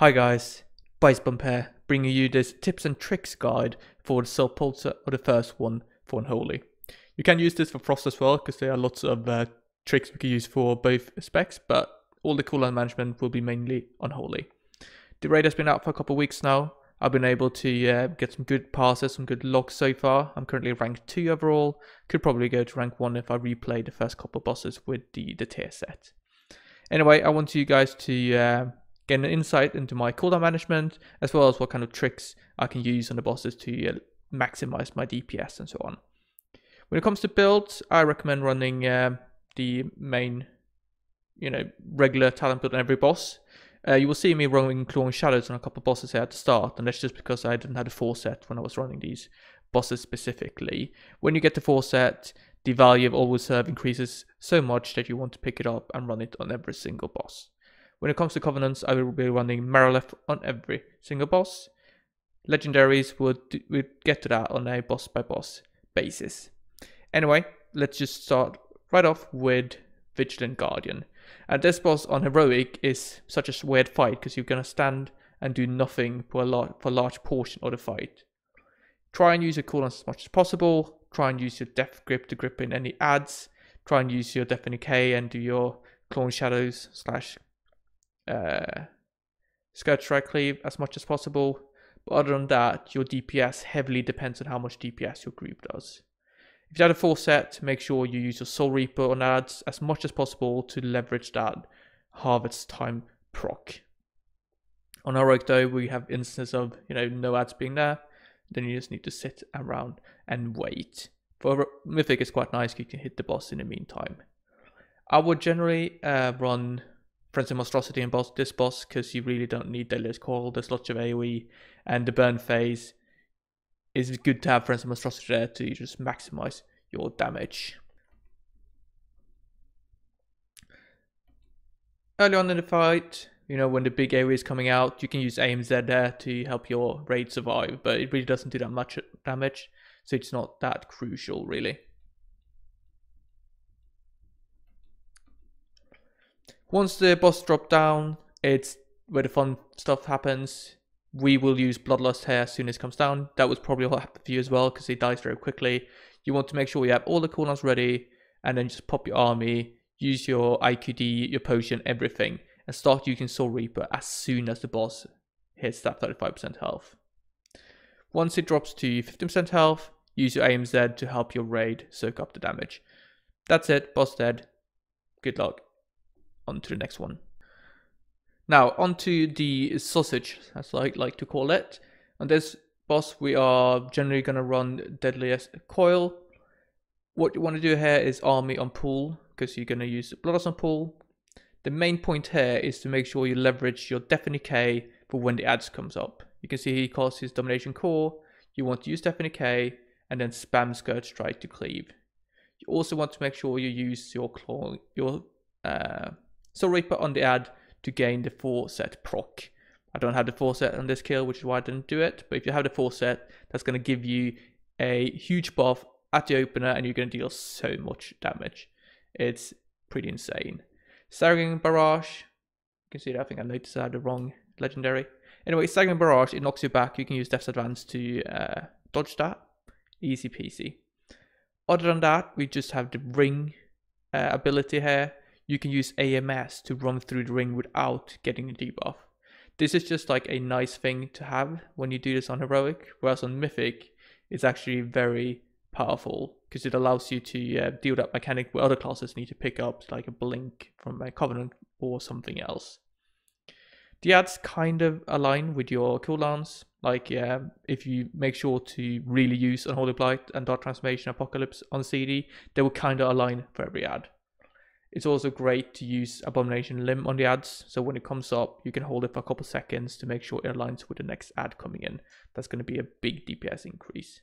Hi guys, Bump here, bringing you this tips and tricks guide for the Soul Pulsar or the first one for Unholy. You can use this for Frost as well because there are lots of uh, tricks we can use for both specs, but all the cooldown management will be mainly Unholy. The raid has been out for a couple of weeks now. I've been able to uh, get some good passes, some good logs so far. I'm currently rank 2 overall. Could probably go to rank 1 if I replay the first couple of bosses with the, the tier set. Anyway, I want you guys to uh, get an insight into my cooldown management, as well as what kind of tricks I can use on the bosses to uh, maximize my DPS and so on. When it comes to builds, I recommend running uh, the main, you know, regular talent build on every boss. Uh, you will see me running Clawing Shadows on a couple of bosses here at the start, and that's just because I didn't have a full set when I was running these bosses specifically. When you get the full set, the value of All Will Serve increases so much that you want to pick it up and run it on every single boss. When it comes to Covenants, I will be running Marileth on every single boss. Legendaries would, would get to that on a boss by boss basis. Anyway, let's just start right off with Vigilant Guardian. And this boss on Heroic is such a weird fight because you're going to stand and do nothing for a, lot, for a large portion of the fight. Try and use your cooldowns as much as possible. Try and use your Death Grip to grip in any ads. Try and use your Death and Decay and do your Clawing Shadows slash uh, Scourge Strike Cleave as much as possible. But other than that, your DPS heavily depends on how much DPS your group does. If you had a full set, make sure you use your Soul Reaper on ads as much as possible to leverage that harvest time proc. On Heroic though, we have instances of, you know, no ads being there, then you just need to sit around and wait. For Mythic, it's quite nice, you can hit the boss in the meantime. I would generally uh, run Frenzy Monstrosity and boss, this boss because you really don't need Deadliest Coil, there's lots of AoE, and the burn phase is good to have Frenzy Monstrosity there to just maximize your damage. Early on in the fight, you know, when the big AoE is coming out, you can use AMZ there to help your raid survive, but it really doesn't do that much damage, so it's not that crucial, really. Once the boss drop down, it's where the fun stuff happens we will use Bloodlust here as soon as it comes down. That was probably what happened for you as well because he dies very quickly. You want to make sure you have all the cooldowns ready and then just pop your army, use your IQD, your potion, everything, and start using Soul Reaper as soon as the boss hits that 35% health. Once it drops to 15% health, use your AMZ to help your raid soak up the damage. That's it, boss dead. Good luck. On to the next one. Now, onto the sausage, as I like to call it. On this boss, we are generally going to run Deadliest Coil. What you want to do here is army on pool, because you're going to use Bloodlust on pool. The main point here is to make sure you leverage your Death and Decay for when the ads comes up. You can see he calls his Domination Core. You want to use Death and Decay and then spam Scourge Strike to cleave. You also want to make sure you use your claw, your uh, Soul Reaper on the ad to gain the full set proc. I don't have the full set on this kill, which is why I didn't do it. But if you have the full set, that's going to give you a huge buff at the opener and you're going to deal so much damage. It's pretty insane. Staggering Barrage, you can see that I think I noticed I had the wrong legendary. Anyway, Staggering Barrage, it knocks you back. You can use Death's Advance to uh, dodge that. Easy peasy. Other than that, we just have the ring uh, ability here you can use AMS to run through the ring without getting a debuff. This is just like a nice thing to have when you do this on Heroic, whereas on Mythic, it's actually very powerful because it allows you to uh, deal that mechanic where other classes need to pick up, like a Blink from a Covenant or something else. The ads kind of align with your cooldowns. Like, yeah, if you make sure to really use Unholy Blight and Dark Transformation Apocalypse on CD, they will kind of align for every ad. It's also great to use Abomination Limb on the ads, so when it comes up, you can hold it for a couple seconds to make sure it aligns with the next ad coming in. That's going to be a big DPS increase.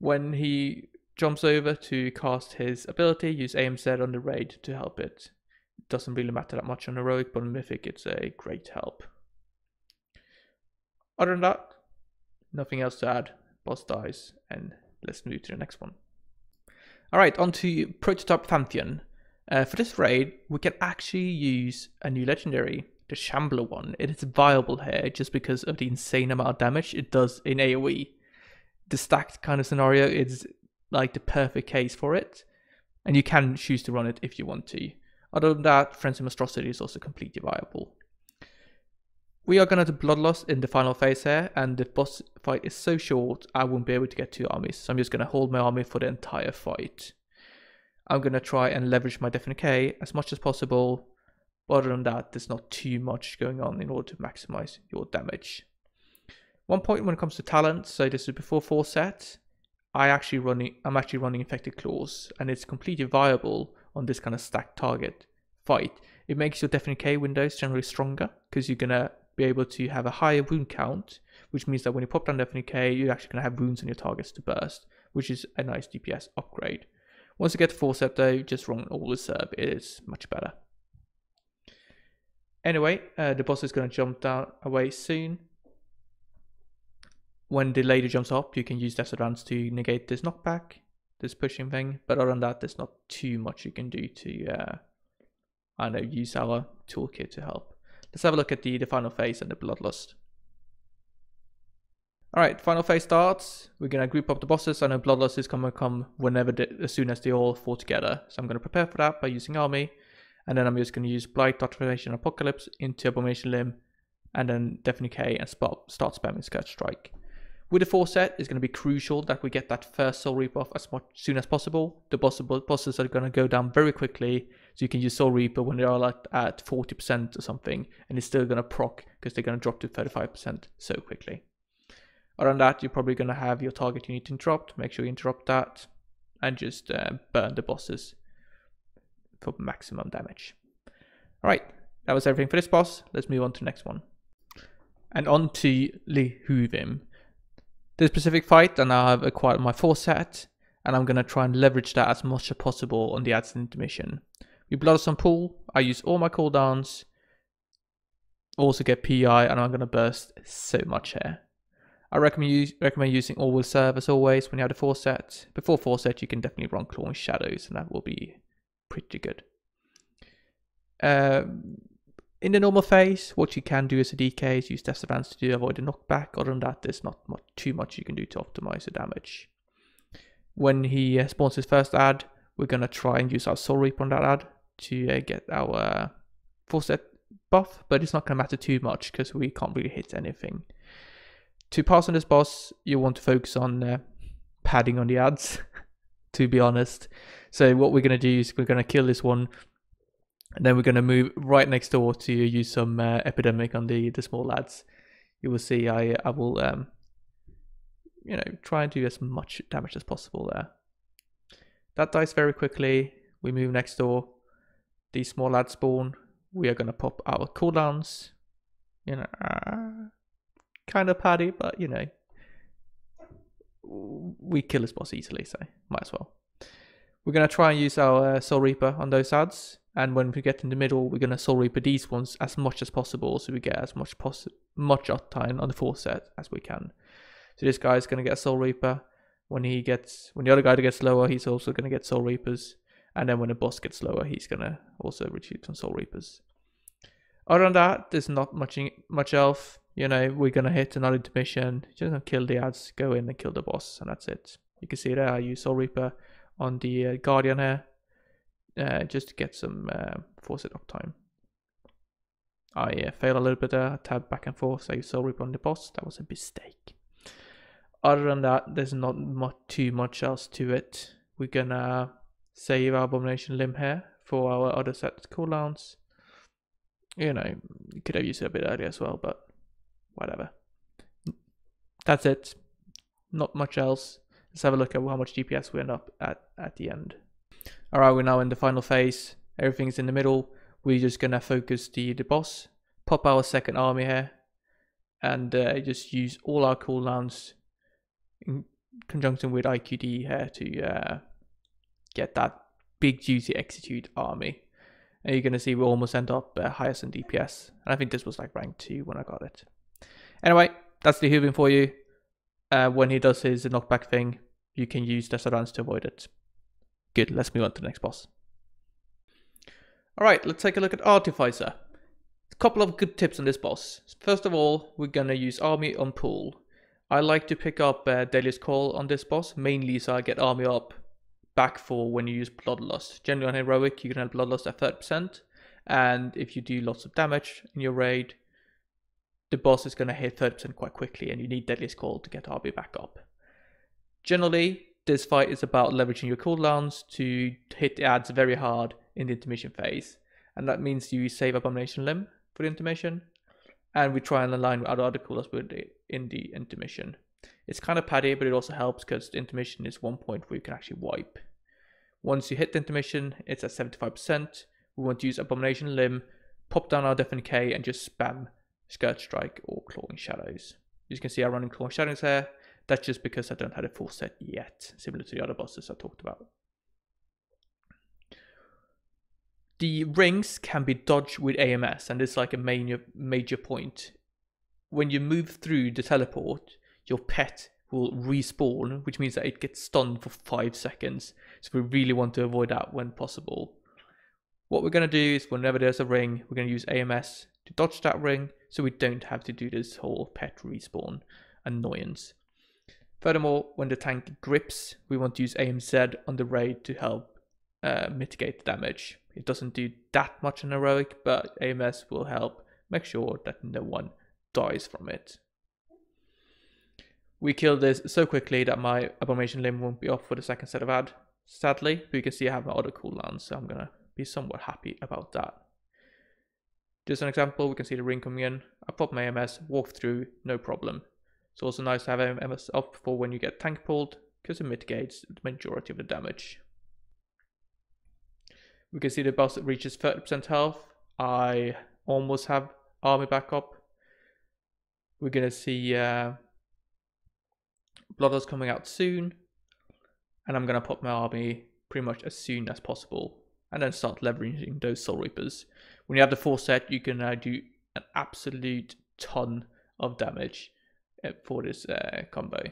When he jumps over to cast his ability, use AMZ on the raid to help it. doesn't really matter that much on Heroic, but on Mythic it's a great help. Other than that, nothing else to add. Boss dies, and let's move to the next one. Alright, on to Prototype Pantheon. Uh, for this raid, we can actually use a new legendary the Shambler one, it is viable here just because of the insane amount of damage it does in AoE. The stacked kind of scenario is like the perfect case for it, and you can choose to run it if you want to. Other than that, Frenzy Monstrosity is also completely viable. We are going to do Bloodlust in the final phase here, and the boss fight is so short, I won't be able to get two armies, so I'm just going to hold my army for the entire fight. I'm going to try and leverage my Death and Decay as much as possible, but other than that, there's not too much going on in order to maximize your damage. One point when it comes to talent, so this is before 4 set, I actually running I'm actually running infected claws and it's completely viable on this kind of stacked target fight. It makes your Death and Decay windows generally stronger because you're gonna be able to have a higher wound count, which means that when you pop down Death and Decay, you're actually gonna have wounds on your targets to burst, which is a nice DPS upgrade. Once you get the full set though, just run all the serve, it is much better. Anyway, uh, the boss is gonna jump down away soon when the lady jumps up, you can use Death Advance to negate this knockback, this pushing thing. But other than that, there's not too much you can do to, uh, I know, use our toolkit to help. Let's have a look at the, the final phase and the Bloodlust. Alright, final phase starts. We're going to group up the bosses. I know Bloodlust is going to come whenever, as soon as they all fall together. So I'm going to prepare for that by using Army. And then I'm just going to use Blight, Transformation, Apocalypse into Abomination Limb. And then Death and Decay and start spamming Scourge Strike. With the 4 set, it's going to be crucial that we get that first Soul Reaper off as much soon as possible. The bosses are going to go down very quickly, so you can use Soul Reaper when they are like at 40% or something, and it's still going to proc because they're going to drop to 35% so quickly. Than that, you're probably going to have your target you need to interrupt. Make sure you interrupt that, and just uh, burn the bosses for maximum damage. Alright, that was everything for this boss. Let's move on to the next one. And on to Lihuvim this specific fight and I have acquired my 4 set and I'm going to try and leverage that as much as possible on the ads intermission. We blood some pool, I use all my cooldowns, also get PI and I'm going to burst so much here. I recommend, recommend using all will serve as always when you have the 4 set. Before 4 set you can definitely run Clawing Shadows and that will be pretty good. Um, in the normal phase, what you can do as a DK is use Death Advance to avoid a knockback. Other than that, there's not much, too much you can do to optimize the damage. When he uh, spawns his first ad, we're going to try and use our Soul Reap on that ad to uh, get our uh, set buff, but it's not going to matter too much because we can't really hit anything. To pass on this boss, you want to focus on uh, padding on the ads, to be honest. So what we're going to do is we're going to kill this one and then we're going to move right next door to use some uh, epidemic on the the small lads. You will see I I will um you know try and do as much damage as possible there. That dies very quickly. We move next door. These small lads spawn. We are going to pop our cooldowns. You know, uh, kind of paddy, but you know, we kill this boss easily, so might as well. We're going to try and use our uh, Soul Reaper on those ads. And when we get in the middle, we're going to Soul Reaper these ones as much as possible so we get as much poss much uptime on the full set as we can. So this guy's going to get Soul Reaper. When he gets, when the other guy gets lower, he's also going to get Soul Reapers. And then when the boss gets lower, he's going to also recruit some Soul Reapers. Other than that, there's not much much else. You know, we're going to hit another intermission, just gonna kill the ads, go in and kill the boss, and that's it. You can see there, I use Soul Reaper on the uh, Guardian here uh, just to get some uh, force it uptime. I uh, failed a little bit there, tab back and forth, so you saw rip on the boss, that was a mistake. Other than that, there's not too much else to it. We're gonna save our Abomination Limb here for our other set cooldowns. You know, you could have used it a bit earlier as well, but whatever. That's it. Not much else. Let's have a look at how much DPS we end up at at the end. All right, we're now in the final phase. Everything's in the middle. We're just gonna focus the, the boss, pop our second army here, and uh, just use all our cooldowns in conjunction with IQD here to uh, get that big juicy execute army. And you're gonna see we almost end up uh, highest in DPS. And I think this was like rank 2 when I got it. Anyway, that's the Hubin for you. Uh, when he does his knockback thing, you can use Desert to avoid it. Good, let's move on to the next boss. Alright, let's take a look at Artificer. A couple of good tips on this boss. First of all, we're gonna use army on pool. I like to pick up uh, Deadliest Coil on this boss, mainly so I get army up back for when you use Bloodlust. Generally on Heroic, you can have Bloodlust at 30%, and if you do lots of damage in your raid, the boss is going to hit 30% quite quickly, and you need Deadliest Coil to get RB back up. Generally, this fight is about leveraging your cooldowns to hit the ads very hard in the intermission phase, and that means you save Abomination Limb for the intermission, and we try and align with other, it in the intermission. It's kind of paddy, but it also helps because the intermission is one point where you can actually wipe. Once you hit the intermission, it's at 75%. We want to use Abomination Limb, pop down our Death and Decay, and just spam Scourge Strike or Clawing Shadows. As you can see, I'm running Clawing Shadows here. That's just because I don't have a full set yet, similar to the other bosses I talked about. The rings can be dodged with AMS, and it's like a major, major point. When you move through the teleport, your pet will respawn, which means that it gets stunned for 5 seconds. So we really want to avoid that when possible. What we're going to do is whenever there's a ring, we're going to use AMS to dodge that ring so we don't have to do this whole pet respawn annoyance. Furthermore, when the tank grips, we want to use AMZ on the raid to help uh, mitigate the damage. It doesn't do that much in heroic, but AMS will help make sure that no one dies from it. We killed this so quickly that my abomination limb won't be off for the second set of ad, sadly, but you can see I have my auto cooldown, so I'm gonna be somewhat happy about that. Just an example, we can see the ring coming in. I pop my AMS, walk through, no problem. It's also nice to have AMS up for when you get tank pulled, because it mitigates the majority of the damage. We can see the boss reaches 30% health. I almost have army backup. We're gonna see uh, Bloodlust coming out soon, and I'm gonna pop my army pretty much as soon as possible, and then start leveraging those Soul Reapers. When you have the full set, you can uh, do an absolute ton of damage uh, for this uh, combo.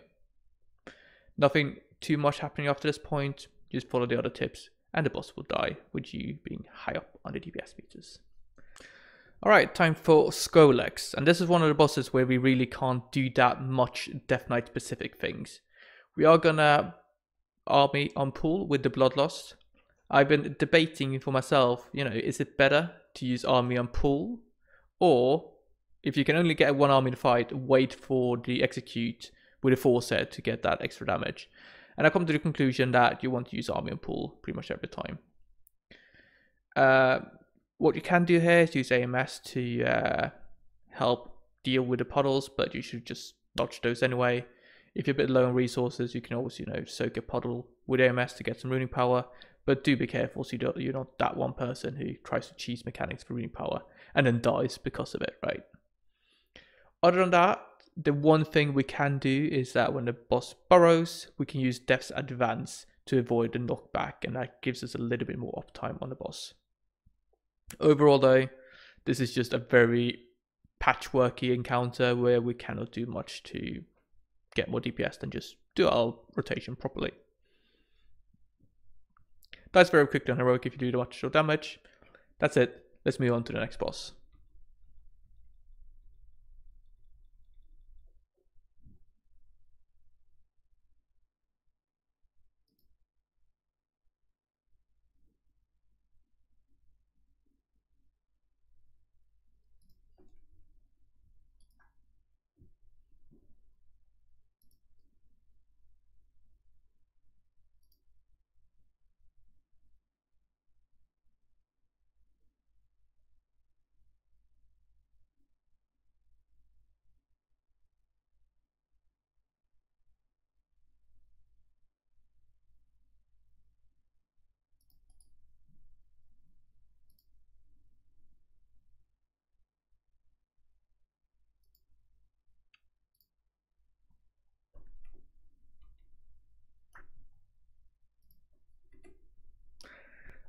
Nothing too much happening after this point. Just follow the other tips and the boss will die with you being high up on the DPS meters. Alright, time for Skolex, and this is one of the bosses where we really can't do that much Death Knight specific things. We are gonna army on pool with the Bloodlust. I've been debating for myself, you know, is it better to use army on pool, or if you can only get one army to fight, wait for the execute with a four set to get that extra damage. And I come to the conclusion that you want to use army and pool pretty much every time. Uh, what you can do here is use AMS to uh, help deal with the puddles, but you should just dodge those anyway. If you're a bit low on resources, you can always, you know, soak a puddle with AMS to get some runic power, but do be careful so you you're not that one person who tries to cheese mechanics for runic power and then dies because of it, right? Other than that, the one thing we can do is that when the boss burrows, we can use Death's Advance to avoid the knockback, and that gives us a little bit more uptime on the boss. Overall, though, this is just a very patchworky encounter where we cannot do much to get more DPS than just do our rotation properly. That's very quickly on heroic if you do much damage. That's it. Let's move on to the next boss.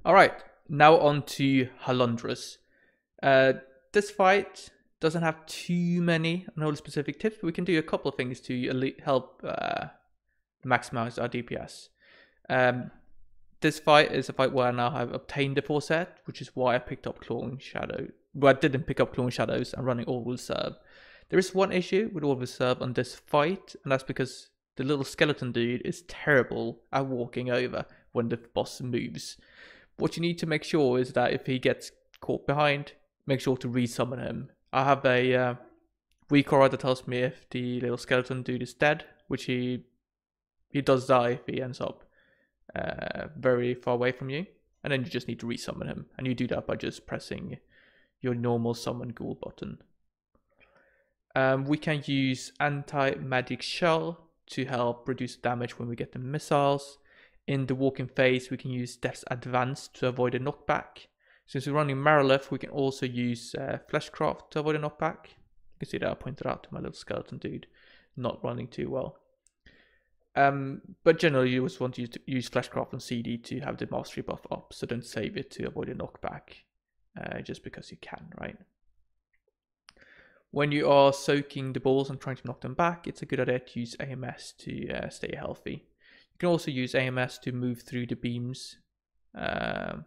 All right, now on to Halondrus. Uh, this fight doesn't have too many no specific tips, but we can do a couple of things to help uh, maximize our DPS. Um, this fight is a fight where I now have obtained the full set, which is why I picked up Clawing Shadow but I didn't pick up Clawing Shadows and running all will serve. There is one issue with all will serve on this fight, and that's because the little skeleton dude is terrible at walking over when the boss moves. What you need to make sure is that if he gets caught behind, make sure to resummon him. I have a uh, weak aura that tells me if the little skeleton dude is dead, which he he does die if he ends up uh, very far away from you, and then you just need to resummon him, and you do that by just pressing your normal summon ghoul button. Um, we can use anti-magic shell to help reduce damage when we get the missiles. In the walking phase, we can use Death's Advance to avoid a knockback. Since we're running Marileth, we can also use uh, Fleshcraft to avoid a knockback. You can see that I pointed out to my little skeleton dude, not running too well. Um, but generally, you just want to use, to use Fleshcraft on CD to have the mastery buff up, so don't save it to avoid a knockback, uh, just because you can, right? When you are soaking the balls and trying to knock them back, it's a good idea to use AMS to uh, stay healthy. You can also use AMS to move through the beams um,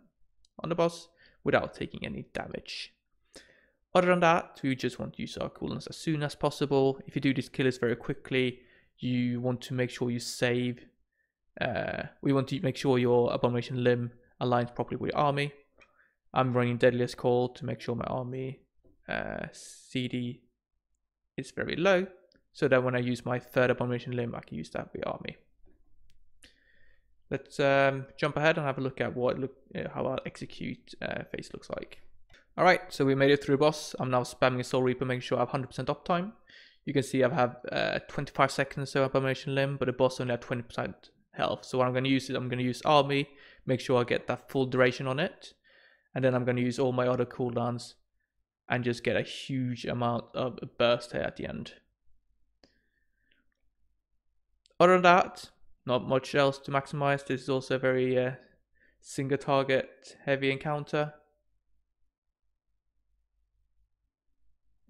on the boss without taking any damage. Other than that, we just want to use our cooldowns as soon as possible. If you do these killers very quickly, you want to make sure you save. Uh, we want to make sure your Abomination Limb aligns properly with your army. I'm running Deadliest Coil to make sure my army uh, CD is very low, so that when I use my third abomination limb, I can use that with army. Let's um, jump ahead and have a look at what look uh, how our execute uh, phase looks like. All right, so we made it through boss. I'm now spamming Soul Reaper, making sure I have 100% uptime. You can see I have uh, 25 seconds of Abomination Limb, but the boss only had 20% health. So what I'm going to use is I'm going to use Army, make sure I get that full duration on it. And then I'm going to use all my other cooldowns and just get a huge amount of burst here at the end. Other than that, not much else to maximize. This is also a very uh, single target heavy encounter.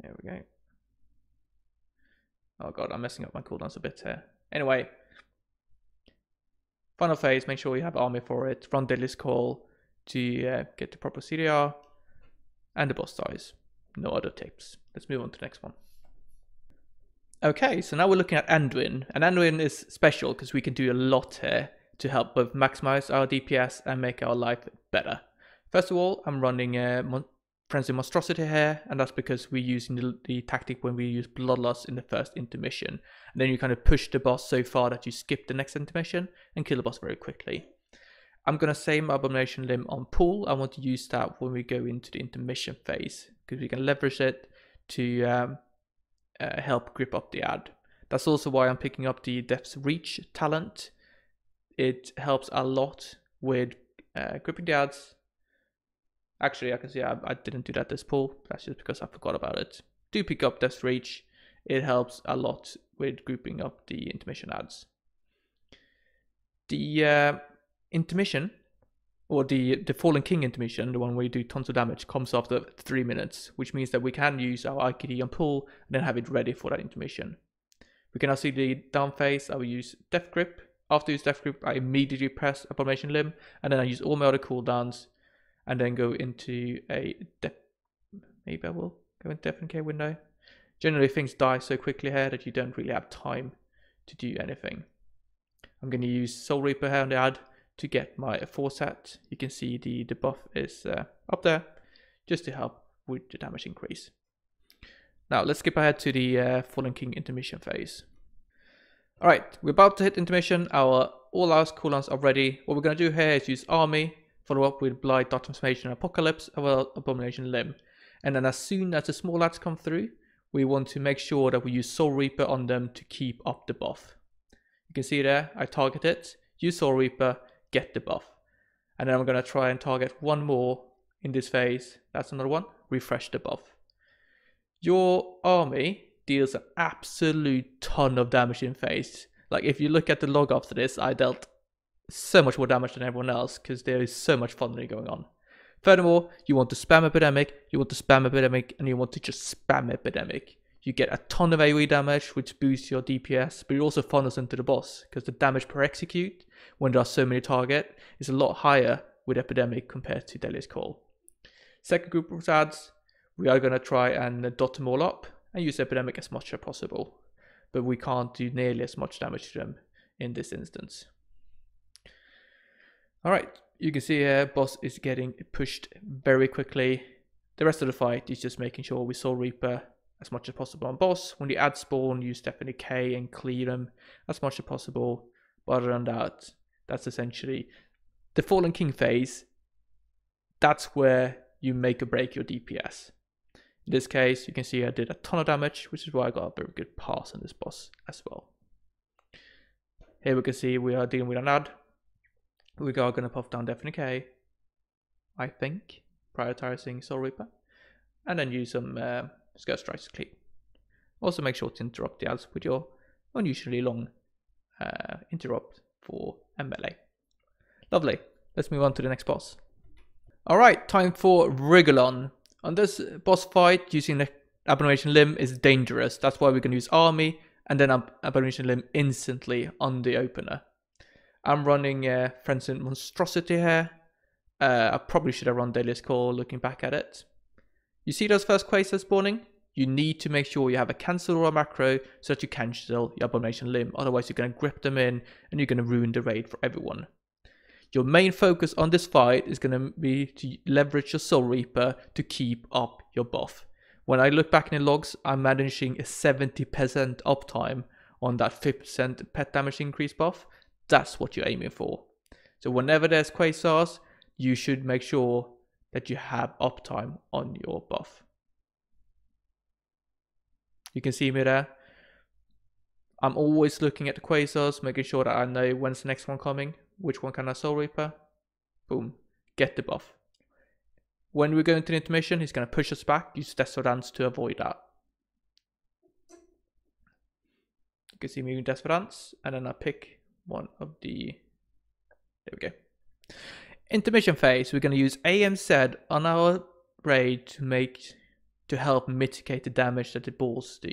There we go. Oh god, I'm messing up my cooldowns a bit here. Anyway, final phase, make sure you have army for it. Run Deadliest Coil to uh, get the proper CDR and the boss size no other tips. Let's move on to the next one. Okay, so now we're looking at Anduin, and Anduin is special because we can do a lot here to help both maximize our DPS and make our life better. First of all, I'm running a Mon Frenzy Monstrosity here, and that's because we're using the, the, tactic when we use Bloodlust in the first intermission. And then you kind of push the boss so far that you skip the next intermission and kill the boss very quickly. I'm going to save my Abomination Limb on Pull. I want to use that when we go into the intermission phase because we can leverage it to um, uh, help grip up the ad. That's also why I'm picking up the Death's Reach talent. It helps a lot with uh, gripping the ads. Actually, I can see I, I didn't do that this pull. That's just because I forgot about it. Do pick up Death's Reach. It helps a lot with grouping up the intermission ads. The uh, intermission or the the Fallen King intermission, the one where you do tons of damage, comes after three minutes, which means that we can use our IQD on pull and then have it ready for that intermission. We can now see the down phase. I will use Death Grip. After I use Death Grip, I immediately press Abomination Limb, and then I use all my other cooldowns, and then go into a Death. Maybe I will go into Death and Decay window. Generally, things die so quickly here that you don't really have time to do anything. I'm going to use Soul Reaper here on the ad to get my set. You can see the, the buff is uh, up there just to help with the damage increase. Now let's skip ahead to the uh, Fallen King intermission phase. Alright, we're about to hit intermission. Our all our cooldowns are ready. What we're going to do here is use Army, follow up with Blight, Dark Transformation, Apocalypse, well, Abomination Limb. And then as soon as the small ads come through, we want to make sure that we use Soul Reaper on them to keep up the buff. You can see there, I target it, use Soul Reaper, get the buff. And then I'm going to try and target one more in this phase. That's another one. Refresh the buff. Your army deals an absolute ton of damage in phase. Like if you look at the log after this, I dealt so much more damage than everyone else because there is so much funneling going on. Furthermore, you want to spam Epidemic, you want to spam Epidemic, and you want to just spam Epidemic. You get a ton of AoE damage, which boosts your DPS, but it also funnels into the boss because the damage per execute when there are so many target is a lot higher with Epidemic compared to Deadliest Call. Second group of ads, We are going to try and dot them all up and use Epidemic as much as possible. But we can't do nearly as much damage to them in this instance. Alright, you can see here boss is getting pushed very quickly. The rest of the fight is just making sure we Soul Reaper as much as possible on boss. When you add spawn, use Stephanie K and clear them as much as possible. But other than that, that's essentially the Fallen King phase. That's where you make or break your DPS. In this case, you can see I did a ton of damage, which is why I got a very good pass on this boss as well. Here we can see we are dealing with an ad. We are going to puff down Death and Decay, I think, prioritizing Soul Reaper, and then use some uh, Scourge Strikes clean. Also make sure to interrupt the ads with your unusually long uh, interrupt for a melee. Lovely. Let's move on to the next boss. Alright, time for Rygelon. On this boss fight, using the Abomination Limb is dangerous. That's why we're to use Army and then Abomination Limb instantly on the opener. I'm running uh, Frenzied Monstrosity here. Uh, I probably should have run Deadliest Call looking back at it. You see those first Quasars spawning? You need to make sure you have a cancel or a macro so that you can cancel your Abomination Limb. Otherwise you're going to grip them in and you're going to ruin the raid for everyone. Your main focus on this fight is going to be to leverage your Soul Reaper to keep up your buff. When I look back in the logs, I'm managing a 70% uptime on that 50% pet damage increase buff. That's what you're aiming for. So whenever there's Quasars, you should make sure that you have uptime on your buff. You can see me there. I'm always looking at the Quasars, making sure that I know when's the next one coming. Which one can I Soul Reaper? Boom. Get the buff. When we go into the intermission, he's going to push us back. Use Death's Advance to avoid that. You can see me using Death's Advance. And then I pick one of the... There we go. Intermission phase. We're going to use AMZ on our raid to make... To help mitigate the damage that the balls do.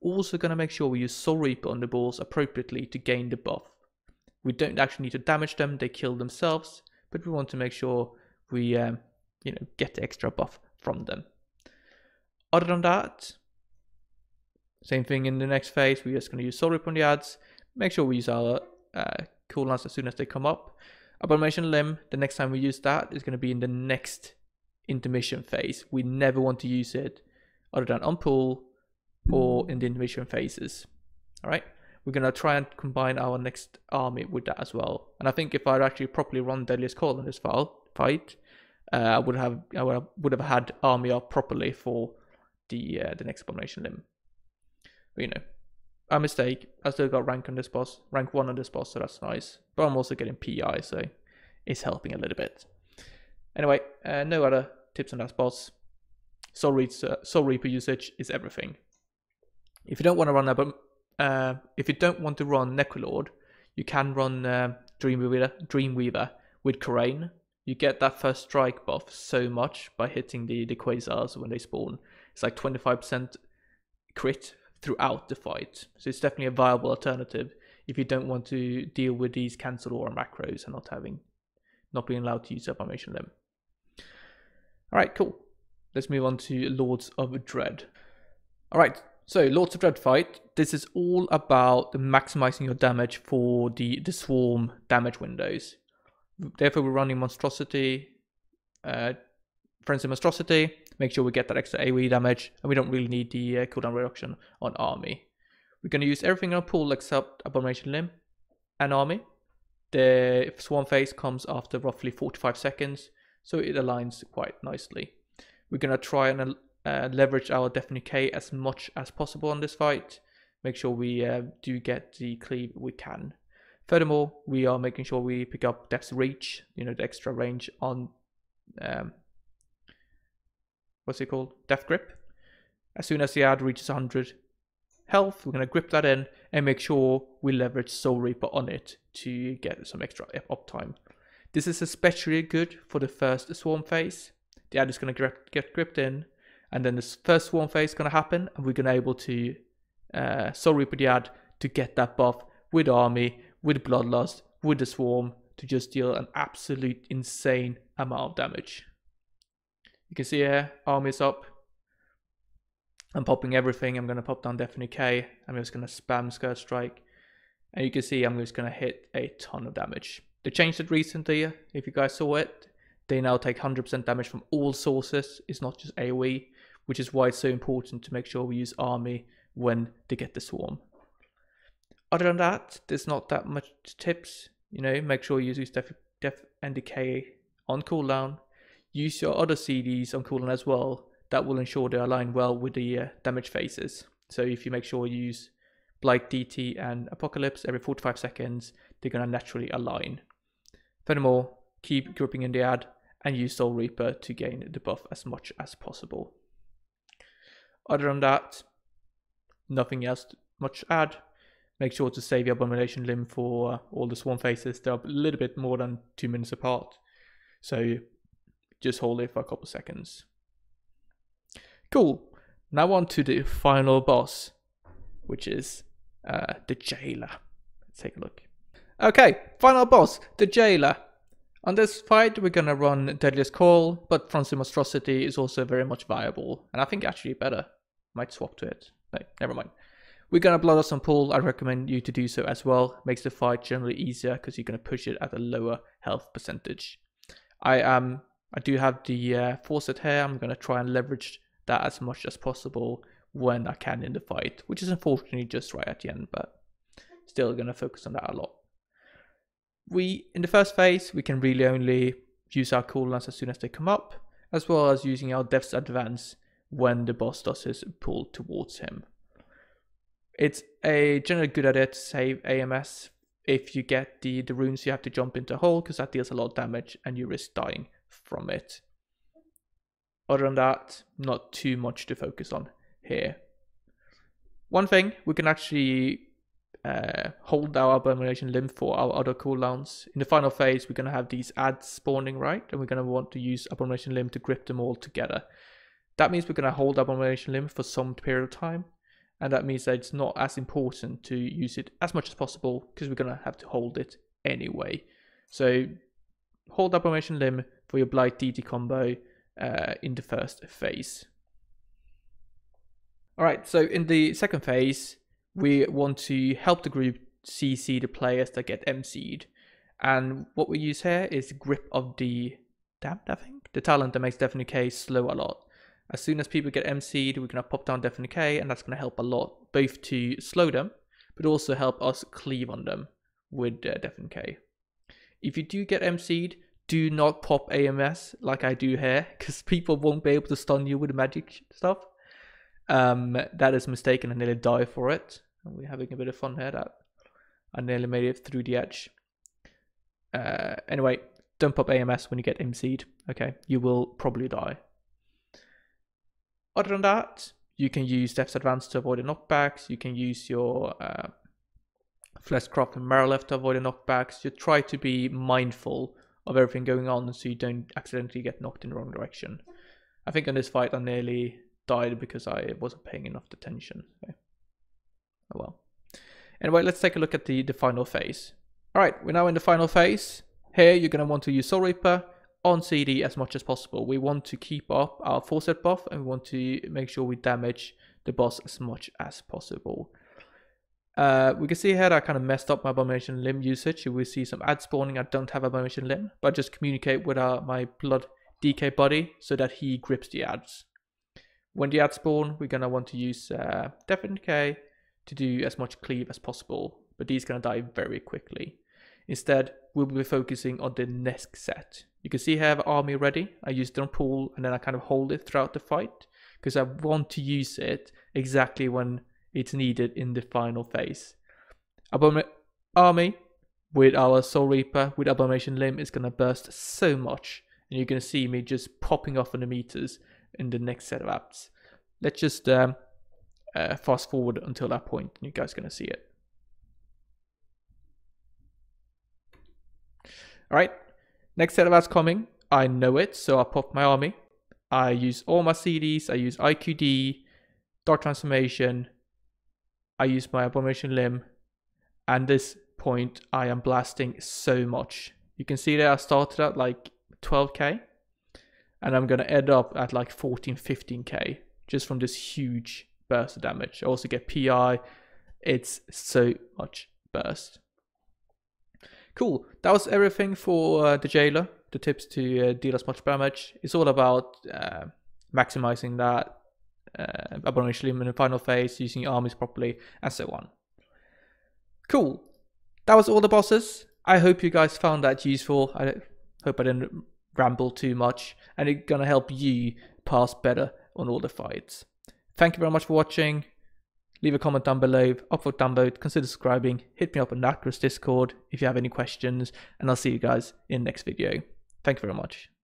We're also going to make sure we use Soul Reaper on the balls appropriately to gain the buff. We don't actually need to damage them, they kill themselves, but we want to make sure we um, you know, get the extra buff from them. Other than that, same thing in the next phase, we're just going to use Soul Rip on the ads, make sure we use our uh, cooldowns as soon as they come up. Abomination Limb, the next time we use that is going to be in the next intermission phase. We never want to use it other than on pool or in the intermission phases. All right we're going to try and combine our next army with that as well. And I think if I'd actually properly run Deadliest Coil in this file, fight, uh, I would have I would have had army up properly for the uh, the next abomination limb. But you know, a mistake. I still got rank on this boss, rank one on this boss, so that's nice. But I'm also getting PI, so it's helping a little bit. Anyway, uh, no other tips on that boss. Soul, uh, Soul Reaper usage is everything. If you don't want to run uh, if you don't want to run Necrolord, you can run uh, Dreamweaver, Dreamweaver with Korayn. You get that first strike buff so much by hitting the, the Quasars when they spawn. It's like 25% crit throughout the fight. So it's definitely a viable alternative if you don't want to deal with these cancel aura macros and not having, not being allowed to use Abomination Limb. Alright, cool. Let's move on to Lords of Dread. Alright, so, Lords of Dread fight, this is all about maximizing your damage for the, the swarm damage windows. Therefore, we're running Monstrosity, uh, Frenzy Monstrosity, make sure we get that extra AoE damage, and we don't really need the uh, cooldown reduction on Army. We're going to use everything in our pool except Abomination Limb and Army. The Swarm phase comes after roughly 45 seconds, so it aligns quite nicely. We're going to try and uh, leverage our K as much as possible on this fight. Make sure we uh, do get the cleave we can. Furthermore, we are making sure we pick up Death's Reach, you know, the extra range on, um, what's it called? Death Grip. As soon as the ad reaches 100 health, we're going to grip that in and make sure we leverage Soul Reaper on it to get some extra uptime. This is especially good for the first swarm phase. The ad is going to get gripped in and then this first swarm phase is going to happen and we're going to be able to uh, soul reaper the ad to get that buff with army with bloodlust with the swarm to just deal an absolute insane amount of damage you can see here army is up I'm popping everything. I'm going to pop down Death and Decay. I'm just going to spam Scourge Strike. And you can see I'm just going to hit a ton of damage. They changed it recently, if you guys saw it. They now take 100% damage from all sources. It's not just AoE, which is why it's so important to make sure we use army when they get the swarm. Other than that, there's not that much tips. You know, make sure you use Def, def and Decay on cooldown. Use your other CDs on cooldown as well. That will ensure they align well with the uh, damage phases. So if you make sure you use Blight DT and Apocalypse every 45 seconds, they're going to naturally align. Furthermore, keep grouping in the ad and use Soul Reaper to gain the buff as much as possible. Other than that, nothing else much to add. Make sure to save your Abomination Limb for uh, all the Swarm phases. They're a little bit more than two minutes apart. So just hold it for a couple seconds. Cool. Now on to the final boss, which is uh, the Jailer. Let's take a look. Okay, final boss, the Jailer. On this fight, we're gonna run Deadliest Coil, but Frenzy Monstrosity is also very much viable, and I think actually better. Might swap to it. No, never mind. We're gonna blood us some pool. I recommend you to do so as well. Makes the fight generally easier because you're gonna push it at a lower health percentage. I am. I do have the uh, Faucet here. I'm gonna try and leverage that as much as possible when I can in the fight, which is unfortunately just right at the end, but still gonna focus on that a lot. We in the first phase we can really only use our cooldowns as soon as they come up, as well as using our Death's Advance when the boss does his pull towards him. It's a generally good idea to save AMS if you get the, the runes you have to jump into a hole because that deals a lot of damage and you risk dying from it. Other than that, not too much to focus on here. One thing, we can actually uh, hold our Abomination Limb for our other cooldowns. In the final phase, we're going to have these ads spawning, right? And we're going to want to use Abomination Limb to grip them all together. That means we're going to hold Abomination Limb for some period of time. And that means that it's not as important to use it as much as possible because we're going to have to hold it anyway. So hold Abomination Limb for your Blight DT combo uh, in the first phase. All right, so in the second phase, we want to help the group CC the players that get MC'd. And what we use here is Grip of the Damned, I think. The talent that makes Death and Decay slow a lot. As soon as people get MC'd, we're going to pop down Death and Decay, and that's going to help a lot, both to slow them, but also help us cleave on them with uh, Death and Decay. If you do get MC'd, do not pop AMS like I do here, because people won't be able to stun you with magic stuff. Um, that is mistaken. I nearly die for it. And We're having a bit of fun here. That I nearly made it through the edge. Uh, anyway, don't pop AMS when you get MC'd. Okay, you will probably die. Other than that, you can use Death's Advance to avoid the knockbacks. You can use your uh, Fleshcraft and Marileth to avoid the knockbacks. You try to be mindful of everything going on so you don't accidentally get knocked in the wrong direction. I think in this fight I nearly died because I wasn't paying enough attention. So. Oh well. Anyway, let's take a look at the, the final phase. Alright, we're now in the final phase. Here you're going to want to use Soul Reaper on CD as much as possible. We want to keep up our Faucet buff and we want to make sure we damage the boss as much as possible. Uh, we can see here that I kind of messed up my Abomination Limb usage. We see some ad spawning. I don't have Abomination Limb, but just communicate with uh, my Blood DK buddy so that he grips the ads. When the ads spawn, we're going to want to use uh, Death and Decay to do as much cleave as possible, but these going to die very quickly. Instead, we'll be focusing on the next set. You can see here I have army ready. I use it on pool and then I kind of hold it throughout the fight because I want to use it exactly when it's needed in the final phase. Abom army with our Soul Reaper with Abomination Limb is going to burst so much and you're going to see me just popping off on the meters in the next set of apps. Let's just um, uh, fast forward until that point and you guys are going to see it. All right, next set of ads coming. I know it, so I pop my army. I use all my CDs. I use IQD, Dark Transformation. I use my Abomination Limb. And this point, I am blasting so much. You can see that I started at like 12k. And I'm going to end up at like 14, 15k. just from this huge burst of damage. I also get PI. It's so much burst. Cool. That was everything for uh, the Jailer. The tips to uh, deal as much damage. It's all about uh, maximizing that uh, abomination in the final phase, using your armies properly, and so on. Cool. That was all the bosses. I hope you guys found that useful. I hope I didn't ramble too much, and it's gonna help you pass better on all the fights. Thank you very much for watching. Leave a comment down below, upvote, downvote, consider subscribing, hit me up on Acherus Discord if you have any questions, and I'll see you guys in the next video. Thank you very much.